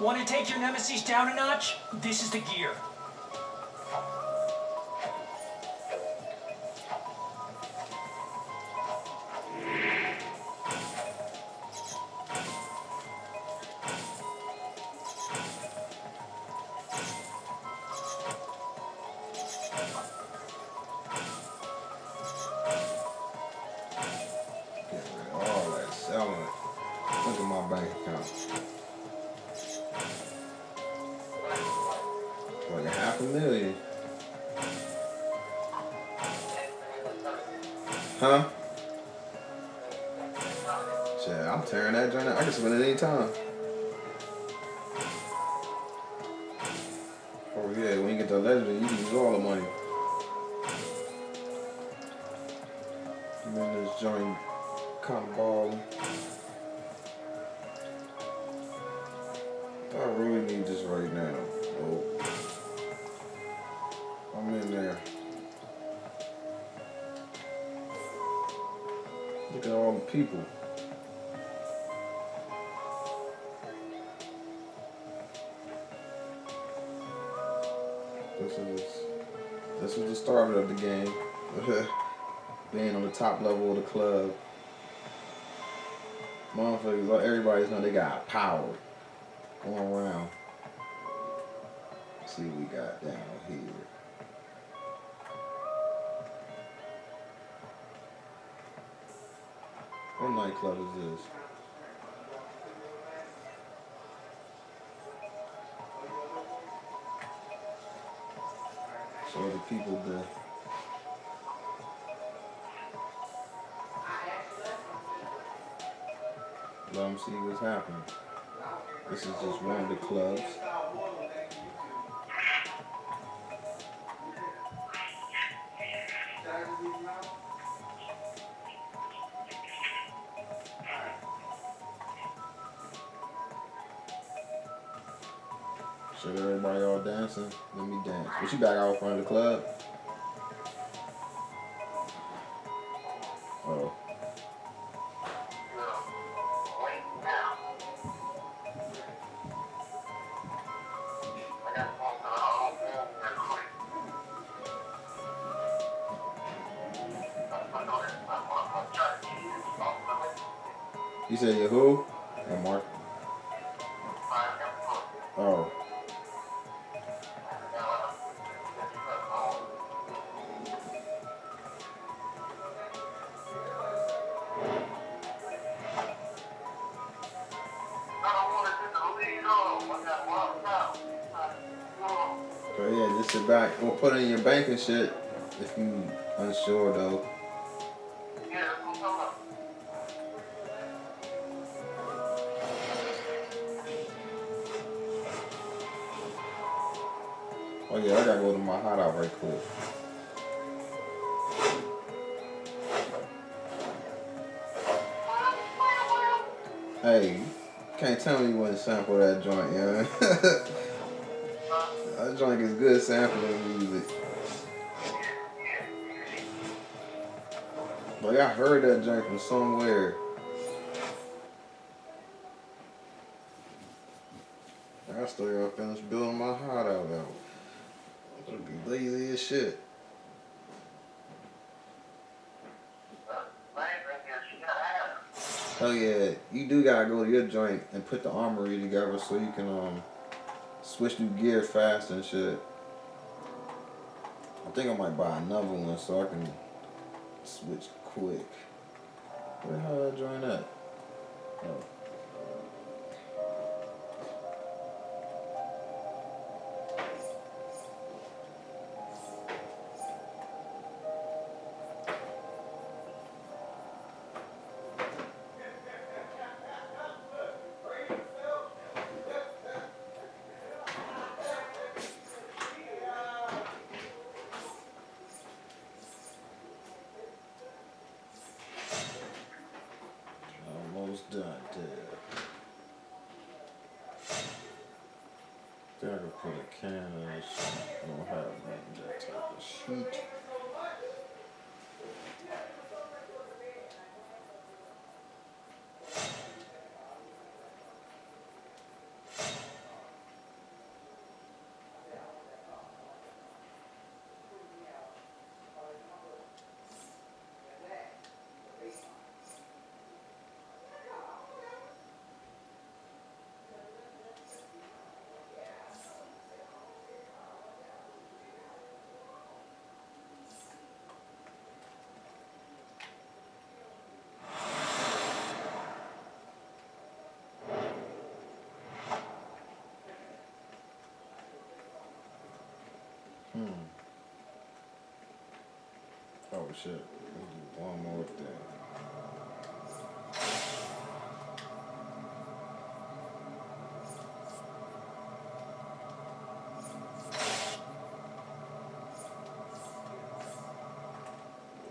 Want to take your nemesis down a notch? This is the gear. At my bank account. Like a half a million. Huh? Shit, I'm tearing that joint out. I can spend it any time. Oh yeah, when you get the legendary, you can use all the money. I'm this joint, of balling. I really need this right now. Oh. I'm in there. Look at all the people. This is this was the start of the game. Being on the top level of the club. Motherfuckers, everybody's know they got power going around. see what we got down here. What nightclub is this? So the people there. Let them see what's happening. This is just one of the clubs. Shit, everybody all dancing. Let me dance. But you back out front of the club? You said who? And Mark. Oh. So yeah, just sit back. Don't put it in your bank and shit if you unsure though. Oh yeah, I gotta go to my hot hideout right quick. Hey, can't tell me you wouldn't sample that joint, yeah. that joint is good sampling music. Like I heard that joint from somewhere. I still gotta finish building my hideout out. I'm be lazy as shit. Hell yeah, you do gotta go to your joint and put the armory together so you can um switch new gear fast and shit. I think I might buy another one so I can switch quick. Where the hell did I join that? Oh. Could put a can. I don't have that type of sheet. Shit. Let's do one more thing.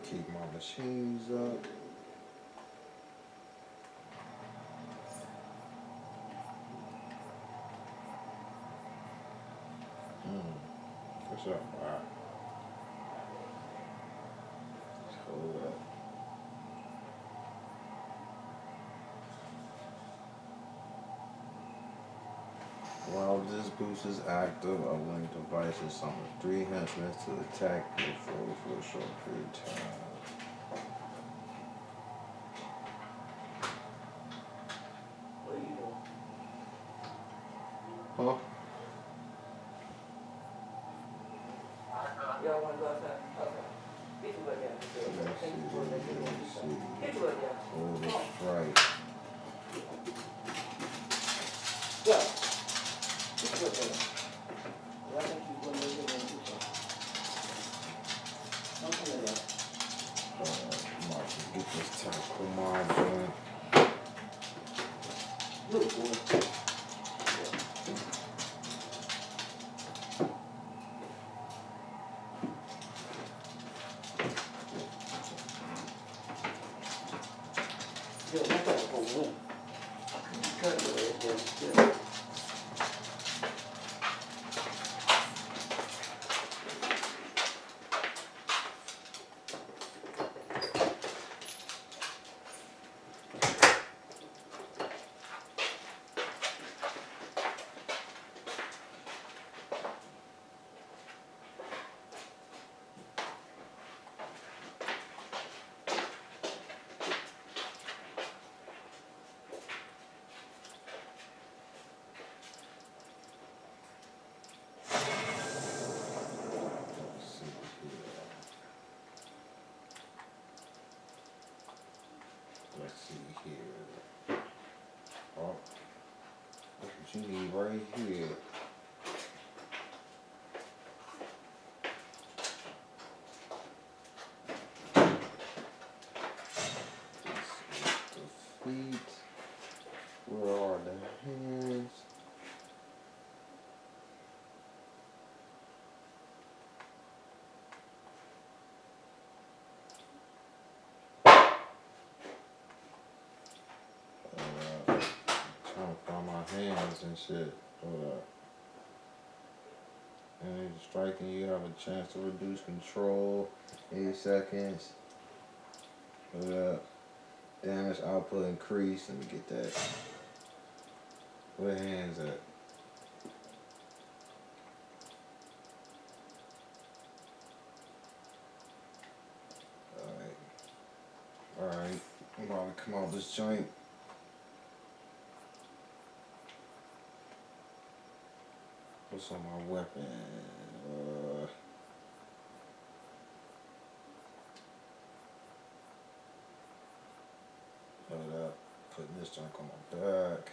Keep my machines up. Hmm. What's up? All right. Hold up. While this boost is active, a link device is summons three henchmen to attack your foe for a short period of time. What are you doing? Huh? Uh, y'all wanna go outside? Okay. Get your butt down. Let's see, let's see, let's see. Get your butt down. Oh, strike. Go. Get this taco, my man. Look, boy. Let's see here. Oh, that's what you need right here. This is the feet. Where are the hands? Uh, trying to find and shit. Hold up. And striking, you have a chance to reduce control. Eight seconds. Hold up. Damage output increase. Let me get that. Where hands at? Alright. Alright. I'm about to come out this joint. What's on my weapon? Uh, hold up. Putting this junk on my back.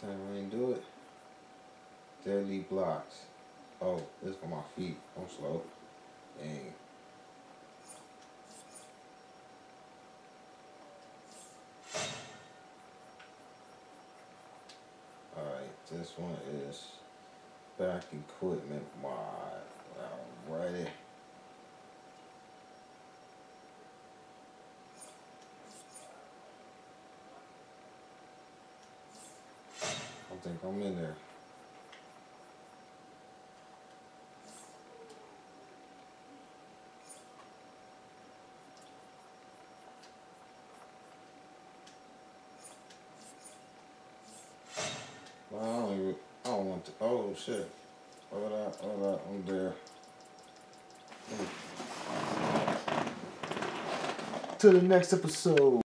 Time I ain't do it. Deadly blocks. Oh, this for my feet. I'm slow. Dang. Alright, this one is back equipment mod. Alrighty. I think I'm in there. Well, I don't even, I don't want to, shit. Hold up, hold up, I'm there. To the next episode.